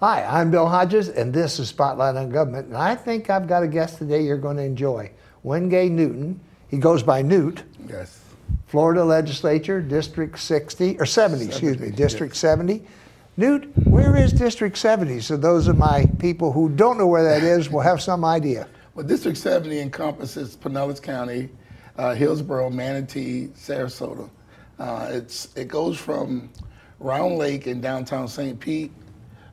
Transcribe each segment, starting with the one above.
Hi, I'm Bill Hodges, and this is Spotlight on Government. And I think I've got a guest today you're going to enjoy. Wengay Newton. He goes by Newt. Yes. Florida Legislature, District 60, or 70, excuse me, District yes. 70. Newt, where is District 70? So those of my people who don't know where that is will have some idea. Well, District 70 encompasses Pinellas County, uh, Hillsborough, Manatee, Sarasota. Uh, it's it goes from Round Lake in downtown St. Pete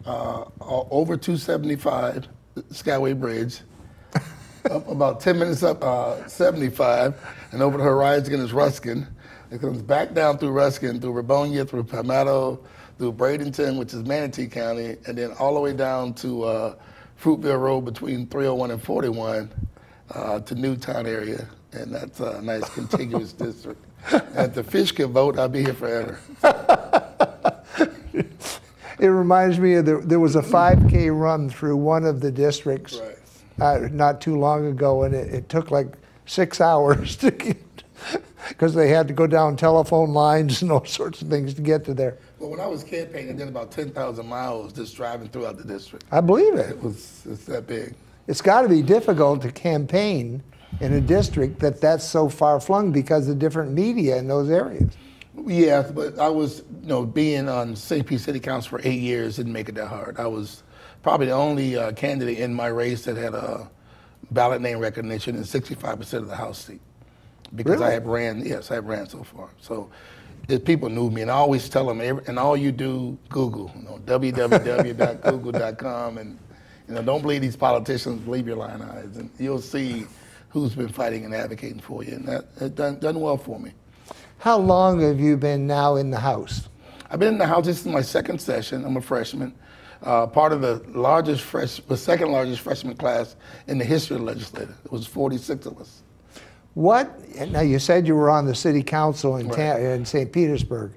uh, over 275 Skyway Bridge, up about 10 minutes up uh, 75, and over the horizon is Ruskin. It comes back down through Ruskin, through Rubonia, through Palmetto, through Bradenton, which is Manatee County, and then all the way down to uh, Fruitville Road between 301 and 41 uh, to Newtown area. And that's a nice contiguous district. And if the fish can vote, I'll be here forever. It reminds me of the, there was a 5K run through one of the districts Right. uh, not too long ago, and it, it took like six hours to get, because they had to go down telephone lines and all sorts of things to get to there. Well, when I was campaigning, I did about 10,000 miles just driving throughout the district. I believe it. It was it's that big. It's got to be difficult to campaign in a district that that's so far flung because of different media in those areas. Yes, but I was, you know, being on St. Pete City Council for eight years didn't make it that hard. I was probably the only uh, candidate in my race that had a ballot name recognition in 65% of the House seat because I have ran. Yes, I have ran so far. So if people knew me, and I always tell them, and all you do, Google, you know, www.google.com, and you know, don't believe these politicians, believe your lying eyes, and you'll see who's been fighting and advocating for you, and that it done, done well for me. How long have you been now in the House? I've been in the House. This is my second session. I'm a freshman. Uh, part of the largest fresh, the second largest freshman class in the history of the legislature. It was 46 of us. What, now you said you were on the city council in, Ta- in St. Petersburg.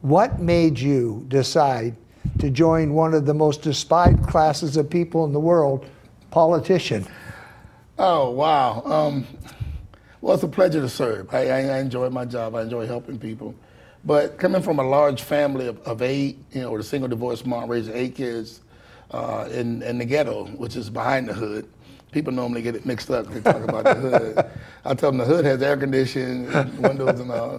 What made you decide to join one of the most despised classes of people in the world, politician? Oh wow. Um, well, it's a pleasure to serve. I, I, I enjoy my job. I enjoy helping people. But coming from a large family of, of eight, you know, with a single divorced mom raising eight kids uh, in, in the ghetto, which is behind the hood, people normally get it mixed up. They talk about the hood. I tell them the hood has air conditioning, windows, and uh,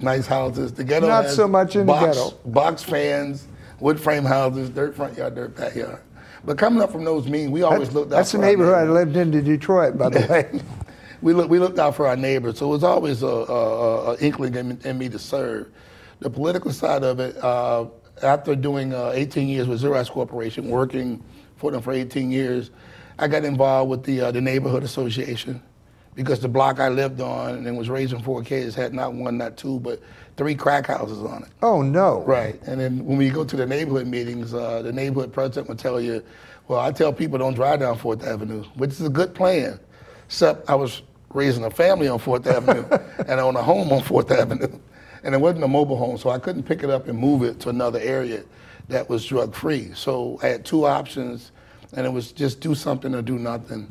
nice houses. The ghetto Not has so much in the box, ghetto. box fans, wood frame houses, dirt front yard, dirt backyard. But coming up from those means, we always looked out That's the neighborhood I lived in to Detroit, by the way. We look, we looked out for our neighbors, so it was always a, a, a inkling in, in me to serve. The political side of it, uh, after doing uh, 18 years with Xerox Corporation, working for them for 18 years, I got involved with the uh, the neighborhood association because the block I lived on and was raising four kids had not one, not two, but three crack houses on it. Oh, no. Right. And then when we go to the neighborhood meetings, uh, the neighborhood president will tell you, well, I tell people don't drive down Fourth Avenue, which is a good plan. Except I was raising a family on Fourth Avenue and I own a home on Fourth Avenue. And it wasn't a mobile home, so I couldn't pick it up and move it to another area that was drug free. So I had two options, and it was just do something or do nothing.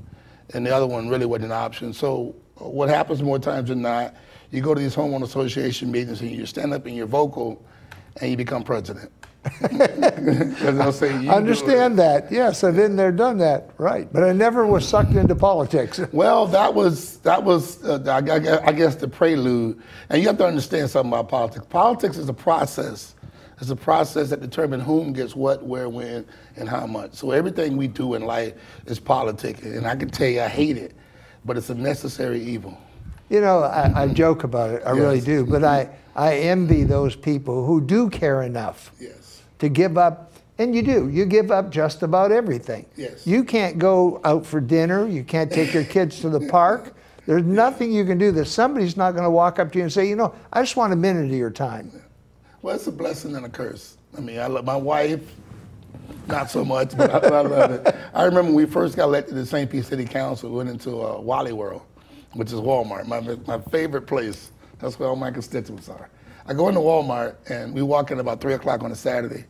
And the other one really wasn't an option. So what happens more times than not, you go to these homeowner association meetings and you stand up and you're vocal, and you become president. 'Cause they'll say, "You do it." Understand that. Yes, I've been there, done that. Right. But I never was sucked into politics. Well, that was that was uh, I, I- guess the prelude, and you have to understand something about politics. Politics is a process. It's a process that determines whom gets what, where, when, and how much. So everything we do in life is politics, and I can tell you I hate it, but it's a necessary evil. You know, I, I joke about it. I really do. But I, I envy those people who do care enough Yes. To give up. And you do. You give up just about everything. Yes. You can't go out for dinner. You can't take your kids to the park. There's nothing you can do that somebody's not going to walk up to you and say, you know, I just want a minute of your time. Well, it's a blessing and a curse. I mean, I love my wife, not so much, but I, I love it. I remember when we first got elected to St. Pete City Council, we went into uh, Wally World, which is Walmart, my, my favorite place. That's where all my constituents are. I go into Walmart and we walk in about 3 o'clock on a Saturday.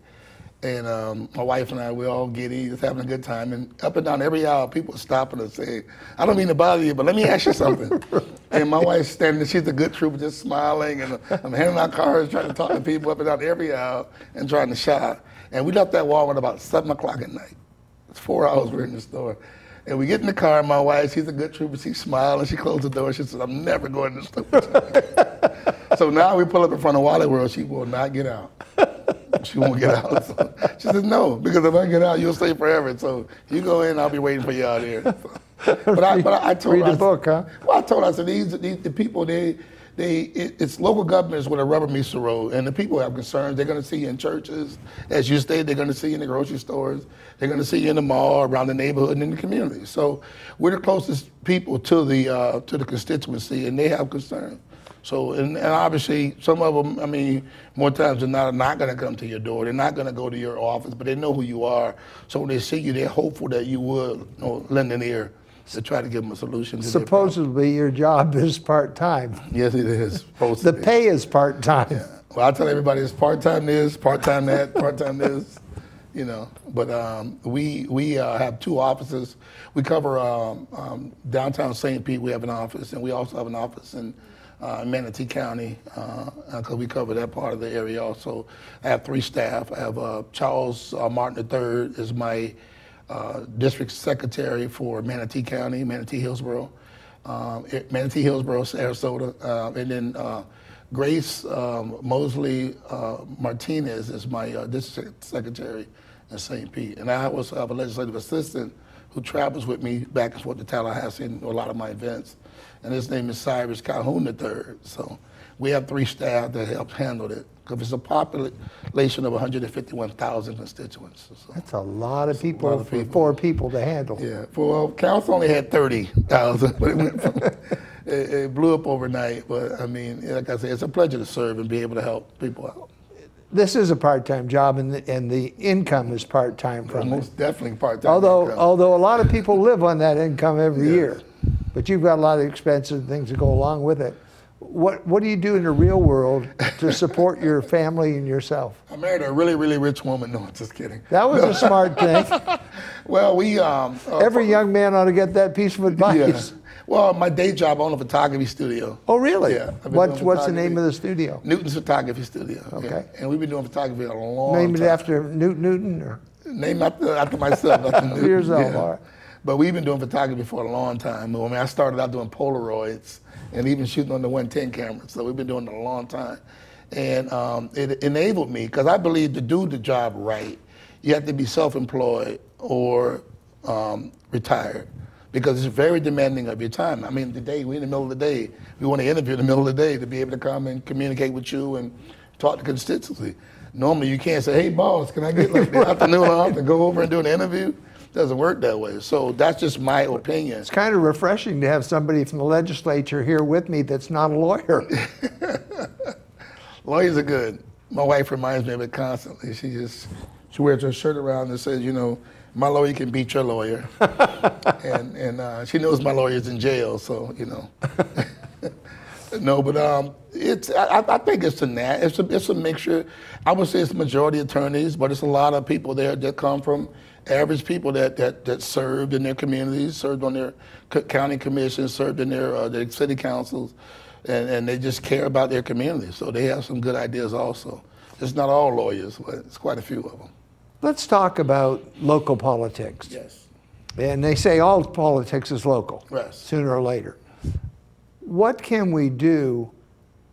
And um, my wife and I, we're all giddy, just having a good time. And up and down every aisle, people are stopping us saying, I don't mean to bother you, but let me ask you something. and my wife's standing there, she's a good trooper, just smiling. And I'm handing out cards, trying to talk to people up and down every aisle and trying to shop. And we left that Walmart about seven o'clock at night. It's four hours we're in the store. And we get in the car, and my wife, she's a good trooper, she smiled and she closed the door. She says, I'm never going to the store. so now we pull up in front of Wally World, she will not get out. She won't get out. So she says, no, because if I get out, you'll stay forever. So you go in, I'll be waiting for you out here. So, but I, but I told Read her, the I- book, huh? well, I told her, I said, these, these the people, they, they, it, it's local governments where the rubber meets the road, and the people have concerns. They're going to see you in churches, as you stated. They're going to see you in the grocery stores. They're going to see you in the mall, around the neighborhood, and in the community. So we're the closest people to the uh, to the constituency, and they have concerns. So, and, and obviously, some of them, I mean, more times than not, are not going to come to your door. They're not going to go to your office, but they know who you are. So when they see you, they're hopeful that you will you know, lend an ear to try to give them a solution. To their problem. Supposedly your job is part-time. Yes, it is. The pay is part-time. Well, I tell everybody it's part time this, part time that, part time this, you know. But um, we we uh, have two offices. We cover um, um, downtown St. Pete. We have an office, and we also have an office in uh, Manatee County because we cover that part of the area also. I have three staff. I have uh, Charles uh, Martin III is my uh, district secretary for Manatee County, Manatee Hillsborough um, Manatee Hillsborough, Sarasota, um, and then uh, Grace um, Mosley uh, Martinez is my uh, district secretary in St. Pete, and I also have a legislative assistant who travels with me back and forth to Tallahassee and a lot of my events, and his name is Cyrus Calhoun III. So we have three staff that help handle it because it's a population of 151,000 constituents. So. That's a lot of people lot of for people. four people to handle. Yeah, well, uh, council only had thirty thousand, but it went from, it, it blew up overnight. But I mean, like I said, it's a pleasure to serve and be able to help people out. This is a part-time job and the, and the income is part-time from it. Most definitely part time. Although, although a lot of people live on that income every Yes. year, but you've got a lot of expenses and things that go along with it. What What do you do in the real world to support your family and yourself? I married a really, really rich woman. No, I'm just kidding. That was a smart thing. Well, we um, uh, Every young man ought to get that piece of yeah. Well, my day job, I own a photography studio. Oh, really? Yeah, I've What's the name of the studio? Newton's Photography Studio. yeah. Okay. And we've been doing photography a long Named it time. after Newt Newton, or Named after, after myself. After Newton, yourself, all right. But we've been doing photography for a long time. I mean, I started out doing Polaroids and even shooting on the 110 camera. So we've been doing it a long time. And um, it enabled me, because I believe to do the job right, you have to be self-employed or um, retired. Because it's very demanding of your time. I mean, today, we're in the middle of the day. We want to interview in the middle of the day to be able to come and communicate with you and talk to constituency. Normally, you can't say, hey, boss, can I get like the afternoon off and go over and do an interview? Doesn't work that way. So that's just my opinion. it's kind of refreshing to have somebody from the legislature here with me that's not a lawyer. Lawyers are good. My wife reminds me of it constantly. She just she wears her shirt around and says, you know, my lawyer can beat your lawyer, and and uh, she knows my lawyer's in jail, so you know. no, but um, it's I, I- think it's a nat it's a it's a mixture. I would say it's majority attorneys, but it's a lot of people there that come from average people that that, that served in their communities, served on their county commissions, served in their uh, their city councils, and, and they just care about their community. So they have some good ideas also. It's not all lawyers, but it's quite a few of them. Let's talk about local politics. Yes. And they say all politics is local, Yes. sooner or later. What can we do,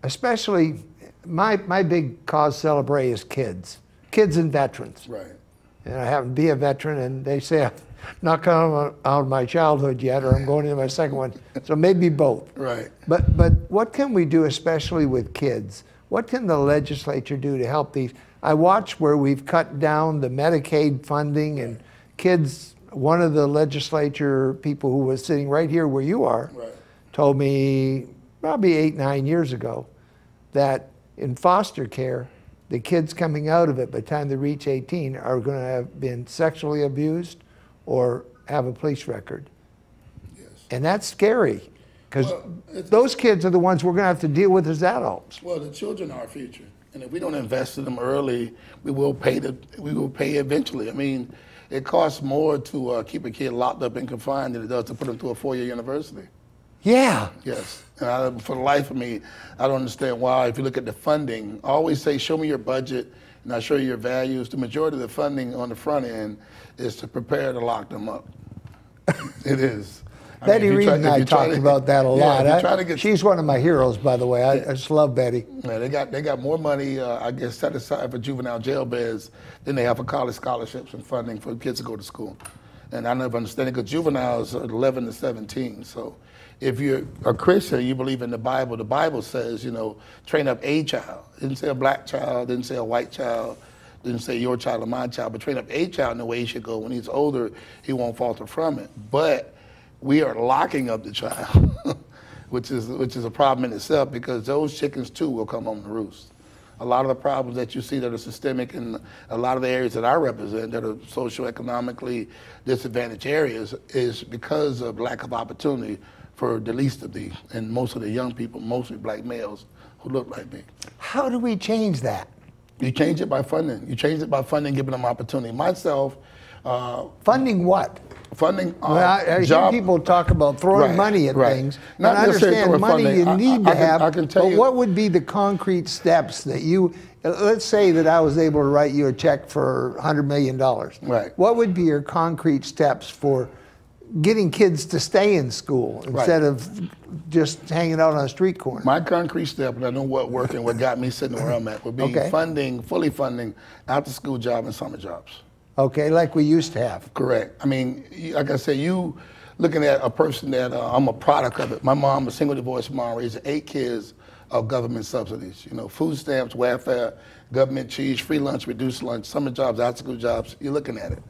especially my, my big cause celebrate is kids, kids and veterans. Right. And I happen to be a veteran, and they say I'm not coming out of my childhood yet, or I'm going into my second one. So maybe both. Right. But, but what can we do, especially with kids? What can the legislature do to help these? I watch where we've cut down the Medicaid funding and kids. One of the legislature people who was sitting right here where you are Right. told me probably eight, nine years ago that in foster care, the kids coming out of it by the time they reach 18 are going to have been sexually abused or have a police record. Yes. And that's scary because Well, those kids are the ones we're going to have to deal with as adults. Well, the children are our future, and if we don't invest in them early, we will pay the we will pay eventually. I mean, it costs more to uh, keep a kid locked up and confined than it does to put them through a four-year university. Yeah. Yes, and I, for the life of me, I don't understand why. If you look at the funding, I always say, show me your budget, and I show you your values, the majority of the funding on the front end is to prepare to lock them up. it is. I Betty mean, Reed try- and I talked to- about that a yeah, lot. if I- to get she's one of my heroes, by the way. I, I just love Betty. Yeah, they got they got more money, uh, I guess, set aside for juvenile jail beds than they have for college scholarships and funding for kids to go to school. And I never understand it because juveniles are 11 to 17. So if you're a Christian, you believe in the Bible. The Bible says, you know, train up a child. It didn't say a black child. Didn't say a white child. Didn't say your child or my child. But train up a child in the way he should go. When he's older, he won't falter from it. But we are locking up the child, which is which is a problem in itself because those chickens too will come home to roost. A lot of the problems that you see that are systemic in a lot of the areas that I represent that are socioeconomically disadvantaged areas is because of lack of opportunity for the least of these and most of the young people, mostly black males who look like me. How do we change that? You change it by funding. You change it by funding, giving them opportunity. Myself, uh, Funding what? funding uh, Well, I, I hear job- people talk about throwing Right, money at right. things. Not and I understand money you funding. I- need I to can- have. I can tell but you- what would be the concrete steps that you? Let's say that I was able to write you a check for $100 million. Right. What would be your concrete steps for getting kids to stay in school instead of just hanging out on a street corner? My concrete step, and I know what worked and what got me sitting where I'm at, would be Okay. funding, fully funding after school job and summer jobs. Okay, like we used to have. Correct. I mean, like I said, you looking at a person that uh, I'm a product of it. My mom, a single divorced mom, raised eight kids of government subsidies. You know, food stamps, welfare, government cheese, free lunch, reduced lunch, summer jobs, after school jobs. You're looking at it.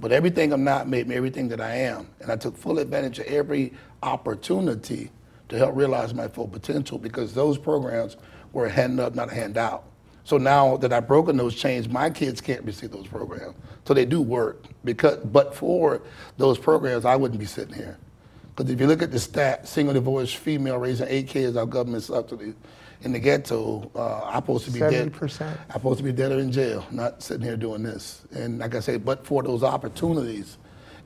But everything I'm not made me everything that I am, and I took full advantage of every opportunity to help realize my full potential because those programs were a hand up, not a handout. So now that I've broken those chains, my kids can't receive those programs. So they do work. Because, but for those programs, I wouldn't be sitting here. Because if you look at the stat, single divorced female raising eight kids out government subsidy in the ghetto, uh, I'm supposed to be dead. 70%. I'm supposed to be dead or in jail, not sitting here doing this. And like I said, but for those opportunities,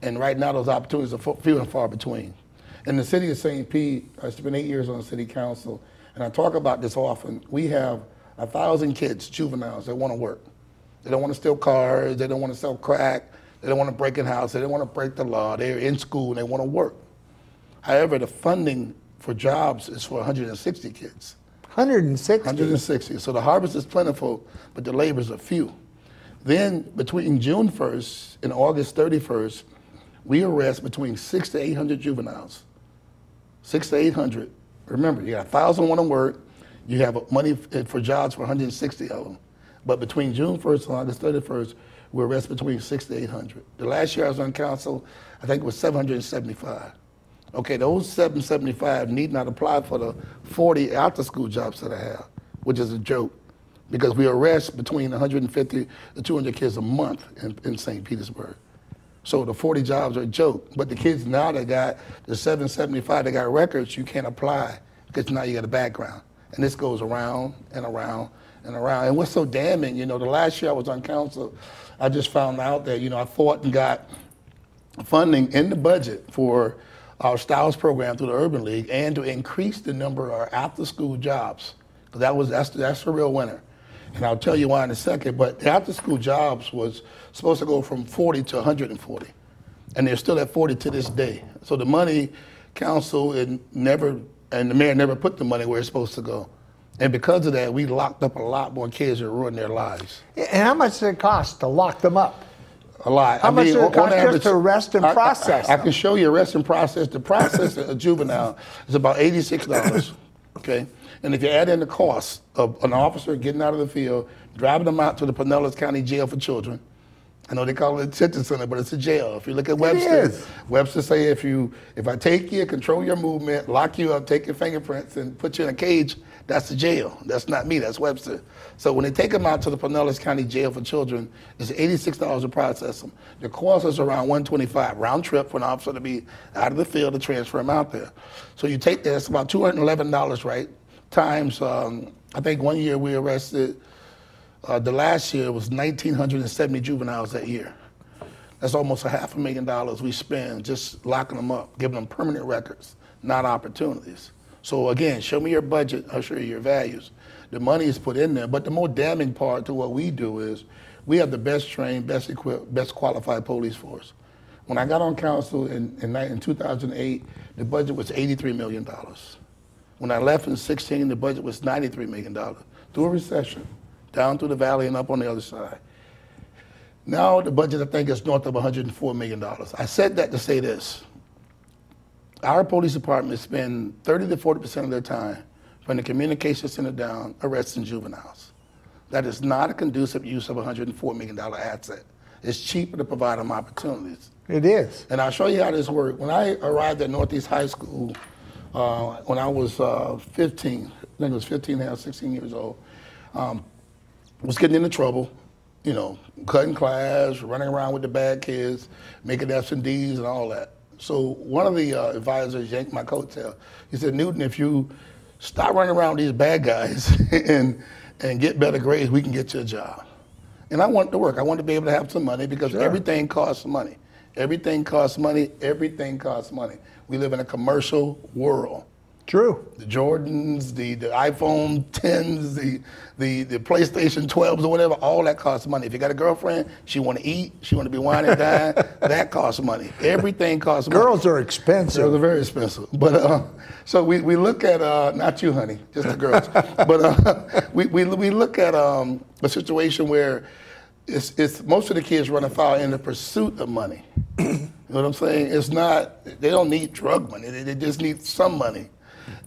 and right now those opportunities are few and far between. In the city of St. Pete, I spent eight years on the city council, and I talk about this often. We have a thousand kids, juveniles, that want to work. They don't want to steal cars. They don't want to sell crack. They don't want to break in house. They don't want to break the law. They're in school and they want to work. However, the funding for jobs is for 160 kids. 160. 160. So the harvest is plentiful, but the labors are few. Then between June 1st and August 31st, we arrest between six to 800 juveniles. Six to 800. Remember, you got 1,000 want to work. You have money for jobs for 160 of them. But between June 1st and August 31st, we arrest between six to 800. The last year I was on council, I think it was 775. Okay, those 775 need not apply for the 40 after school jobs that I have, which is a joke because we arrest between 150 to 200 kids a month in, in St. Petersburg. So the 40 jobs are a joke. But the kids now that got the 775 that got records, you can't apply because now you got a background. And this goes around and around and around. And what's so damning, you know, the last year I was on council, I just found out that, you know, I fought and got funding in the budget for our Styles program through the Urban League and to increase the number of our after-school jobs. Because that was that's that's the real winner. And I'll tell you why in a second. But the after-school jobs was supposed to go from 40 to 140, and they're still at 40 to this day. So the money, council and never and the mayor never put the money where it's supposed to go. And because of that, we locked up a lot more kids that ruined their lives. And how much does it cost to lock them up? A lot. How much does it on- on cost just to arrest and I- I- process I, them? can show you arrest and process. The process of a juvenile is about eighty-six dollars. Okay, and if you add in the cost of an officer getting out of the field, driving them out to the Pinellas County Jail for Children. I know they call it a detention center, but it's a jail. If you look at Webster. Webster say if you if I take you, control your movement, lock you up, take your fingerprints, and put you in a cage, that's the jail. That's not me. That's Webster. So when they take them out to the Pinellas County Jail for Children, it's eighty-six dollars to process them. The cost is around one twenty-five round trip for an officer to be out of the field to transfer them out there. So you take that, it's about two hundred eleven dollars, right? Times, um, I think one year we arrested. Uh, the last year was 1,970 juveniles that year. That's almost a half a million dollars we spend just locking them up, giving them permanent records, not opportunities. So again, show me your budget, I'll show you your values. The money is put in there, but the more damning part to what we do is we have the best trained, best equipped, best qualified police force. When I got on council in, in, in 2008, the budget was $83 million. When I left in 16, the budget was $93 million. Through a recession, down through the valley and up on the other side. Now the budget, I think, is north of $104 million. I said that to say this. Our police department spend 30 to 40% of their time from the communication center down arresting juveniles. That is not a conducive use of a $104 million asset. It's cheaper to provide them opportunities. It is. And I'll show you how this worked. When I arrived at Northeast High School, uh, when I was uh, 15, I think it was 15 and a half, 16 years old, um, was getting into trouble, you know, cutting class, running around with the bad kids, making F's and D's and all that. So one of the uh, advisors yanked my coattail. He said, Newton, if you stop running around these bad guys and, and get better grades, we can get you a job. And I wanted to work. I wanted to be able to have some money because everything costs money. Everything costs money. Everything costs money. We live in a commercial world. True. The Jordans, the, the iPhone 10s, the, the, the PlayStation 12s or whatever, all that costs money. If you got a girlfriend, she want to eat, she want to be wine and dine, that costs money. Everything costs money. Girls are Girls expensive. are very expensive. But uh, so we, we look at uh, not you, honey, just the girls. but uh, we, we we look at um, a situation where it's, it's most of the kids run afoul in the pursuit of money. you know what I'm saying? It's not they don't need drug money. They, they just need some money.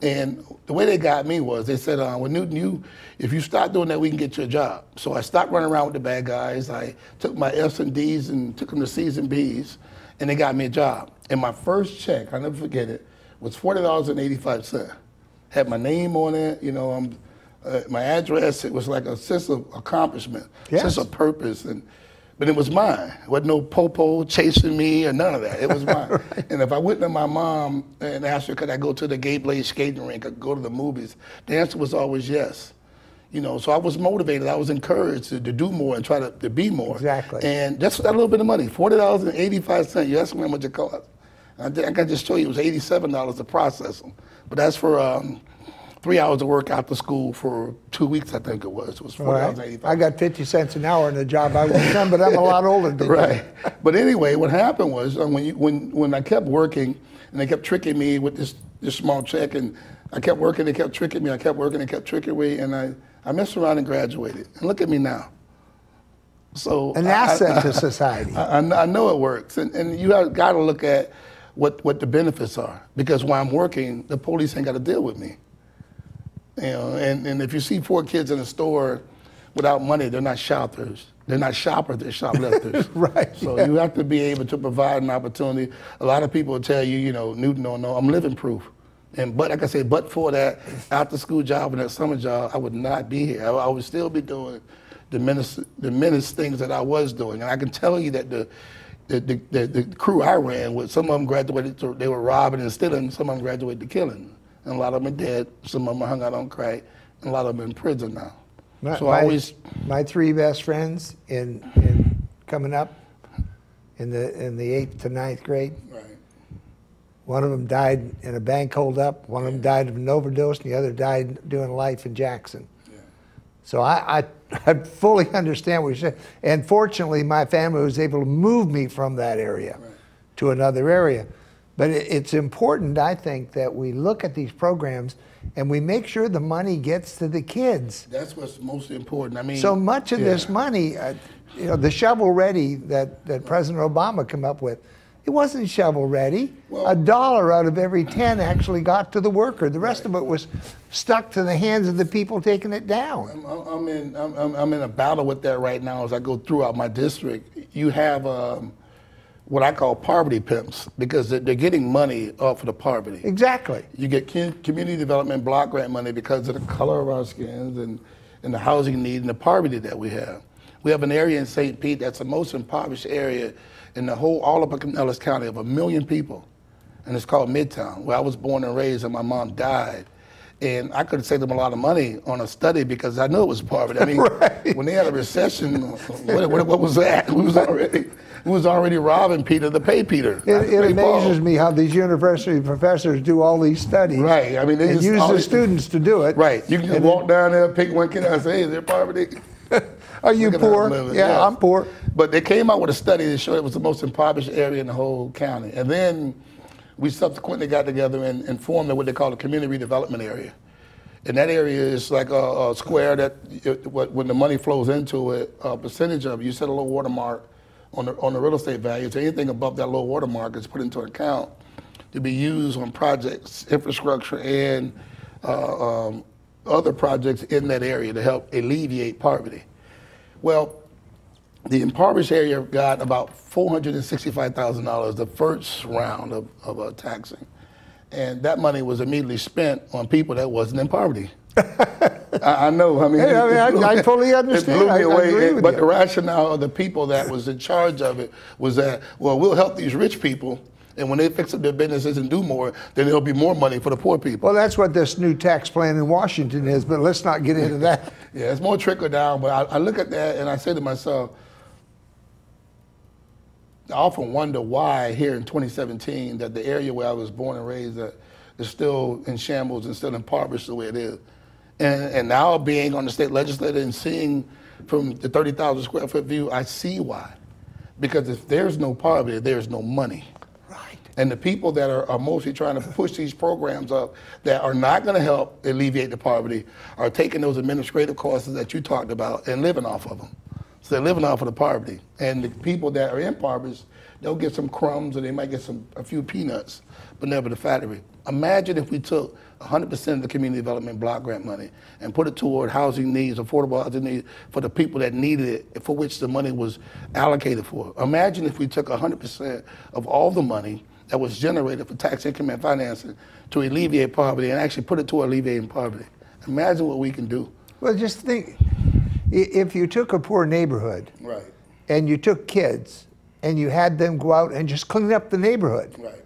And the way they got me was they said, uh, "Well, Newton, you if you stop doing that, we can get you a job." So I stopped running around with the bad guys. I took my F's and D's and took them to C's and B's, and they got me a job. And my first check, I will never forget it, was forty dollars and eighty-five cent. Had my name on it, you know, um, uh, my address. It was like a sense of accomplishment, Yes. sense of purpose, and but it was mine. It wasn't no popo chasing me or none of that. It was mine. And if I went to my mom and asked her, could I go to the Gay Blade skating rink or go to the movies, the answer was always yes. You know, so I was motivated. I was encouraged to, to do more and try to, to be more. Exactly. And just that little bit of money, forty dollars and eighty-five cents. You ask me how much it cost. I think I can just show you it was eighty-seven dollars to process them. But that's for um, three hours of work after school for two weeks. I think it was. It was forty right. eighty-five. I got 50 cents an hour in the job I was done, but I'm a lot older than you. Right. But anyway, what happened was um, when you, when when I kept working and they kept tricking me with this this small check and I kept working, they kept tricking me. I kept working, they kept tricking me, and I I messed around and graduated. And look at me now. So An I- I- asset to society. I, I- I know it works, and, and you have got to look at what, what the benefits are because while I'm working, the police ain't got to deal with me. You know, and, and if you see four kids in a store without money, they're not shoppers. They're not shoppers, they're shoplifters. Right, So yeah. you have to be able to provide an opportunity. A lot of people will tell you, you know, Newton don't know. I'm living proof. And but like I said, but for that after school job and that summer job, I would not be here. I, I would still be doing the menace, the menace things that I was doing. And I can tell you that the the, the, the, the crew I ran with, some of them graduated to, they were robbing and stealing, some of them graduated to killing. And a lot of them are dead, some of them are hung out on crack, and a lot of them are in prison now. My, so I always, my three best friends in, in coming up in the in the eighth to ninth grade. right, One of them died in a bank holdup. One of them died of an overdose, and the other died doing life in Jackson. So I, I, I fully understand what you're saying. And fortunately, my family was able to move me from that area to another area. But it's important, I think, that we look at these programs and we make sure the money gets to the kids. that's what's most important. I mean, So much of this money, uh, you know, the shovel ready that, that President Obama came up with, it wasn't shovel ready. Well- a dollar out of every 10 actually got to the worker. The rest of it was stuck to the hands of the people taking it down. I'm, I'm- in I'm, I'm- I'm in a battle with that right now as I go throughout my district. You have um, what I call poverty pimps because they're, they're getting money off of the poverty. Exactly. You get community development block grant money because of the color of our skins and, and the housing need and the poverty that we have. We have an area in St. Pete that's the most impoverished area in the whole, all of Pinellas County of a million people. And it's called Midtown, where I was born and raised and my mom died. And I could have saved them a lot of money on a study because I knew it was poverty. I mean, Right. when they had a recession, what, what, what was that? We was already, we was already robbing Peter to pay Peter. It, it amazes me how these university professors do all these studies. Right. I mean, they use the always- students to do it. Right. You can just walk down there, pick one kid, and say, "Hey, is there poverty?" Are you Look poor? I'm. Yeah, I'm poor. But they came out with a study that showed it was the most impoverished area in the whole county. And then we subsequently got together and, and formed what they call a community redevelopment area. And that area is like a, a square that, it, when the money flows into it, a percentage of it, you set a low watermark on the, on the real estate value. So anything above that low watermark is put into an account to be used on projects, infrastructure, and uh, um, other projects in that area to help alleviate poverty. Well, the impoverished area got about $465,000 the first round of, of uh, taxing. And that money was immediately spent on people that wasn't in poverty. I, I know. I mean, Hey, I mean, I- I fully understand. It blew me away. but you. the rationale of the people that was in charge of it was that, well, we'll help these rich people, and when they fix up their businesses and do more, then there'll be more money for the poor people. Well, that's what this new tax plan in Washington is, but let's not get into that. Yeah, it's more trickle down, but I, I look at that and I say to myself, I often wonder why here in 2017 that the area where I was born and raised is still in shambles and still impoverished the way it is. And, and now being on the state legislature and seeing from the 30,000 square foot view, I see why. Because if there's no poverty, there's no money. Right. And the people that are, are mostly trying to push these programs up that are not going to help alleviate the poverty are taking those administrative costs that you talked about and living off of them. So they're living off of the poverty. And the people that are impoverished, they'll get some crumbs or they might get some a few peanuts, but never the factory. Imagine if we took 100% of the community development block grant money and put it toward housing needs, affordable housing needs for the people that needed it, for which the money was allocated for. Imagine if we took 100% of all the money that was generated for tax increment financing to alleviate poverty and actually put it toward alleviating poverty. Imagine what we can do. Well, just think if you took a poor neighborhood Right, and you took kids and you had them go out and just clean up the neighborhood, right,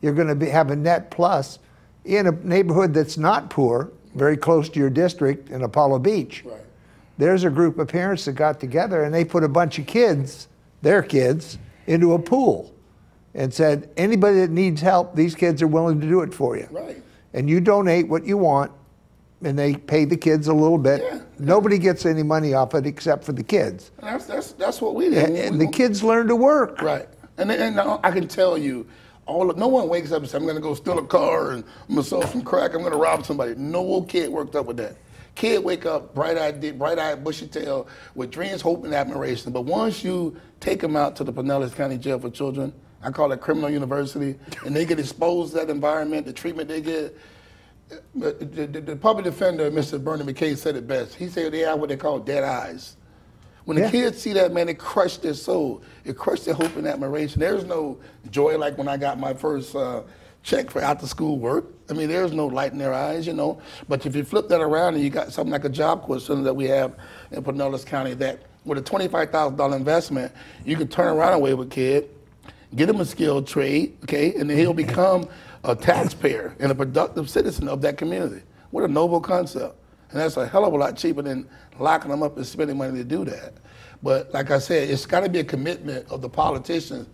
you're going to be, have a net plus in a neighborhood that's not poor, very close to your district in Apollo Beach. right. There's a group of parents that got together and they put a bunch of kids, their kids, into a pool and said, anybody that needs help, these kids are willing to do it for you. Right. And you donate what you want and they pay the kids a little bit. Yeah. Nobody gets any money off it except for the kids. And that's, that's, that's what we did. And, and we- the kids learn to work. Right. And, and I can tell you, all of, no one wakes up and says, I'm going to go steal a car and I'm going to sell some crack, I'm going to rob somebody. No old kid worked up with that. Kid wake up bright-eyed, bright-eyed, bushy-tailed, with dreams, hope, and admiration. But once you take them out to the Pinellas County Jail for Children, I call it criminal university, and they get exposed to that environment, the treatment they get. The, the, the public defender, Mr. Bernie McCabe, said it best. He said they have what they call dead eyes. When the Yeah. kids see that, man, it crushed their soul. It crushed their hope and admiration. There's no joy like when I got my first uh, check for after school work. I mean, there's no light in their eyes, you know. But if you flip that around and you got something like a job corps center that we have in Pinellas County that with a $25,000 investment, you can turn around away with a kid, get him a skilled trade, okay, and then he'll become a taxpayer and a productive citizen of that community. What a noble concept. And that's a hell of a lot cheaper than locking them up and spending money to do that. But like I said, it's got to be a commitment of the politicians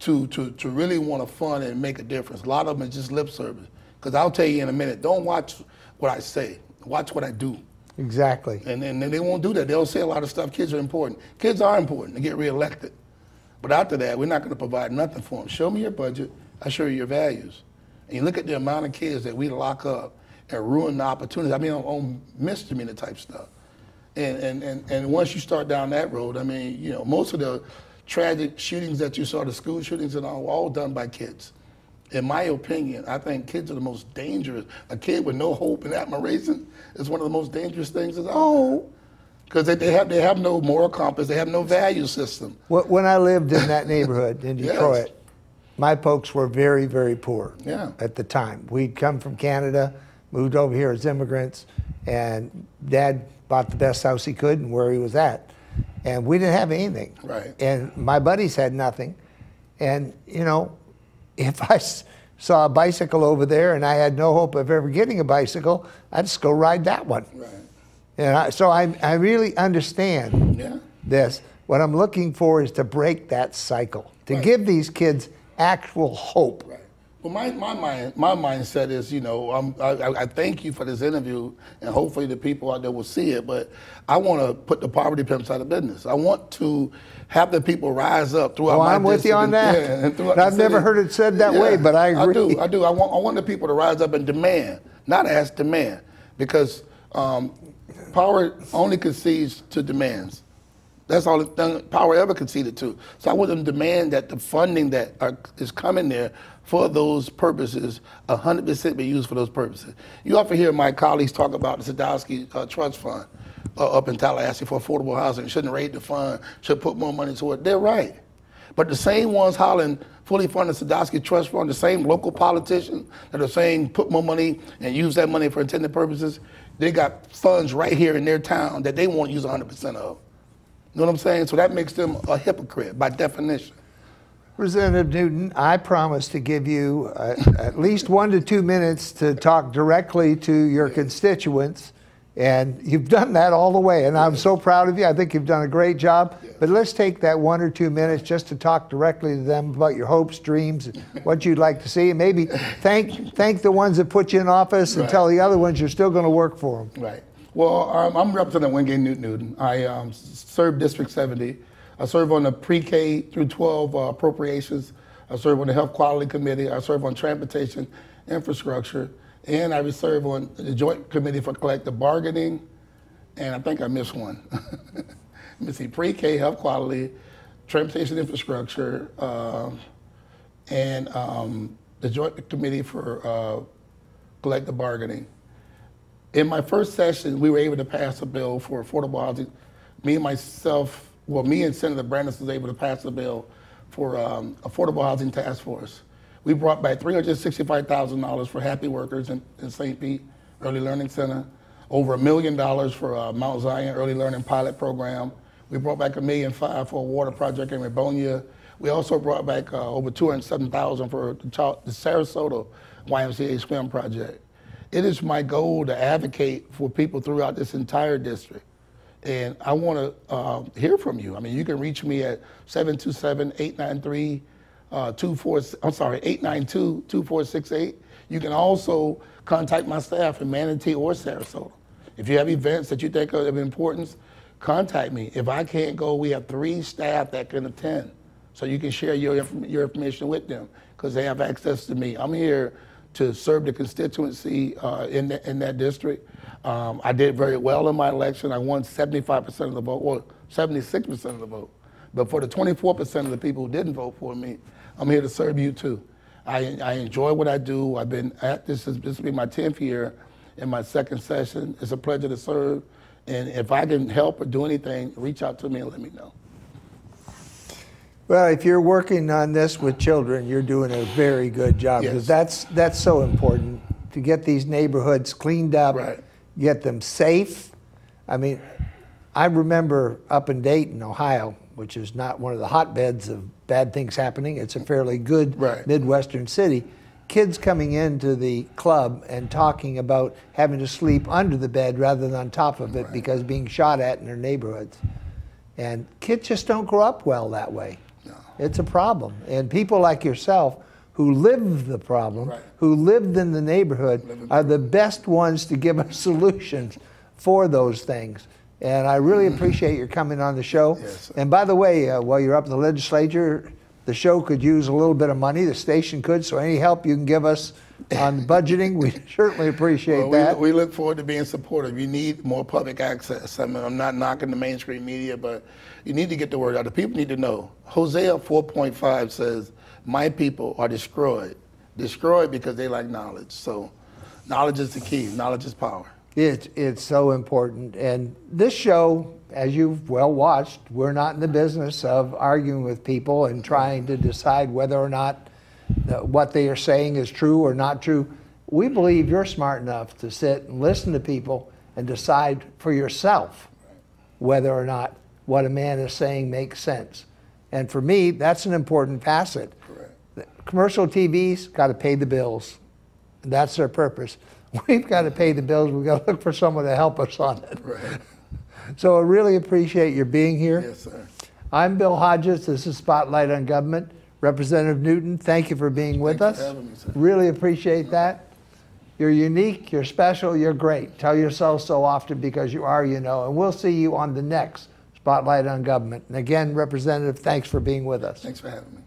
to, to, to really want to fund and make a difference. A lot of them is just lip service. Because I'll tell you in a minute, don't watch what I say, watch what I do. Exactly. And then and they won't do that. They'll say a lot of stuff. Kids are important. Kids are important to get reelected. But after that, we're not going to provide nothing for them. Show me your budget. I show you your values. And you look at the amount of kids that we lock up and ruin the opportunities. I mean, on, on misdemeanor type stuff. And, and, and, and once you start down that road, I mean, you know, most of the tragic shootings that you saw, the school shootings and all, were all done by kids. In my opinion, I think kids are the most dangerous. A kid with no hope and admiration is one of the most dangerous things that's out. Oh, Because they, they, have, they have no moral compass, they have no value system. When I lived in that neighborhood in. Detroit, my folks were very, very poor Yeah. at the time. We'd come from Canada, moved over here as immigrants, and Dad bought the best house he could and where he was at. And we didn't have anything. Right. And my buddies had nothing. And, you know, if I saw a bicycle over there and I had no hope of ever getting a bicycle, I'd just go ride that one. Right. And I, so I, I really understand Yeah. this. What I'm looking for is to break that cycle, to Right. give these kids actual hope. Right. Well, my, my mind my mindset is, you know, I, I thank you for this interview, and hopefully the people out there will see it. But I want to put the poverty pimps out of business. I want to have the people rise up throughout Well, my I'm with you on that. yeah, and throughout And I've never heard it said that way, but I I do. I do. I want I want the people to rise up and demand, not ask, demand, because um, power only concedes to demands. That's all the power ever conceded to. So I to demand that the funding that are, is coming there for those purposes, 100% be used for those purposes. You often hear my colleagues talk about the Sadowski uh, Trust Fund uh, up in Tallahassee for affordable housing. Shouldn't raid the fund, should put more money toward it. They're right. But the same ones hollering fully funded Sadowski Trust Fund, the same local politicians that are saying put more money and use that money for intended purposes, they got funds right here in their town that they won't use 100% of. You know what I'm saying? So that makes them a hypocrite by definition. Representative Newton, I promise to give you uh, at least one to two minutes to talk directly to your constituents. And you've done that all the way, and I'm so proud of you. I think you've done a great job. But let's take that one or two minutes just to talk directly to them about your hopes, dreams, what you'd like to see. And maybe thank, thank the ones that put you in office and Right. tell the other ones you're still going to work for them. Right. Well, um, I'm representing Wengay Newton Newton. I um, serve District 70. I serve on the pre-K through 12 uh, appropriations. I serve on the Health Quality Committee. I serve on Transportation Infrastructure. And I serve on the Joint Committee for Collective Bargaining. And I think I missed one. Let me see, pre-K, Health Quality, Transportation Infrastructure, um, and um, the Joint Committee for uh, Collective Bargaining. In my first session, we were able to pass a bill for affordable housing. Me and myself, well, me and Senator Brandes was able to pass a bill for um, affordable housing task force. We brought back $365,000 for happy workers in, in St. Pete Early Learning Center, over a million dollars for uh, Mount Zion Early Learning Pilot Program. We brought back a million five for a water project in Rubonia. We also brought back uh, over 207,000 for the, child, the Sarasota YMCA swim project. It is my goal to advocate for people throughout this entire district. And I want to uh, hear from you. I mean, you can reach me at 727-893 uh, 24, I'm sorry, 892-2468. You can also contact my staff in Manatee or Sarasota. If you have events that you think are of importance, contact me. If I can't go, we have three staff that can attend. So you can share your, your information with them because they have access to me. I'm here to serve the constituency uh, in, the, in that district. Um, I did very well in my election. I won 75% of the vote, or 76% of the vote. But for the 24% of the people who didn't vote for me, I'm here to serve you too. I, I enjoy what I do. I've been at this, is, this will be my 10th year in my second session. It's a pleasure to serve. And if I can help or do anything, reach out to me and let me know. Well, if you're working on this with children, you're doing a very good job because Yes. that's that's so important to get these neighborhoods cleaned up, Right. get them safe. I mean, I remember up in Dayton, Ohio, which is not one of the hotbeds of bad things happening. It's a fairly good Right. Midwestern city. Kids coming into the club and talking about having to sleep under the bed rather than on top of it because being shot at in their neighborhoods. And kids just don't grow up well that way. It's a problem. And people like yourself who live the problem, Right. who lived in the neighborhood, are the best ones to give us solutions for those things. And I really appreciate your coming on the show. Mm-hmm. Yes, and by the way, uh, while you're up in the legislature, the show could use a little bit of money. The station could. So any help you can give us on budgeting, we certainly appreciate Well, that. We, we look forward to being supportive. You need more public access. I mean, I'm not knocking the mainstream media, but you need to get the word out. The people need to know. Hosea 4.5 says, My people are destroyed. Destroyed because they lack knowledge. So, knowledge is the key, knowledge is power. It, it's so important. And this show, as you've well watched, we're not in the business of arguing with people and trying to decide whether or not what they are saying is true or not true. We believe you're smart enough to sit and listen to people and decide for yourself whether or not what a man is saying makes sense. And for me, that's an important facet. Correct. Commercial TV's got to pay the bills. That's their purpose. We've got to pay the bills. We've got to look for someone to help us on it. Right. So I really appreciate your being here. Yes, sir. I'm Bill Hodges. This is Spotlight on Government. Representative Newton, thank you for being with Thanks us. for having me, sir. Really appreciate that. You're unique, you're special, you're great. Tell yourself so often because you are, you know. And we'll see you on the next Spotlight on Government. And again, Representative, thanks for being with us. Thanks for having me.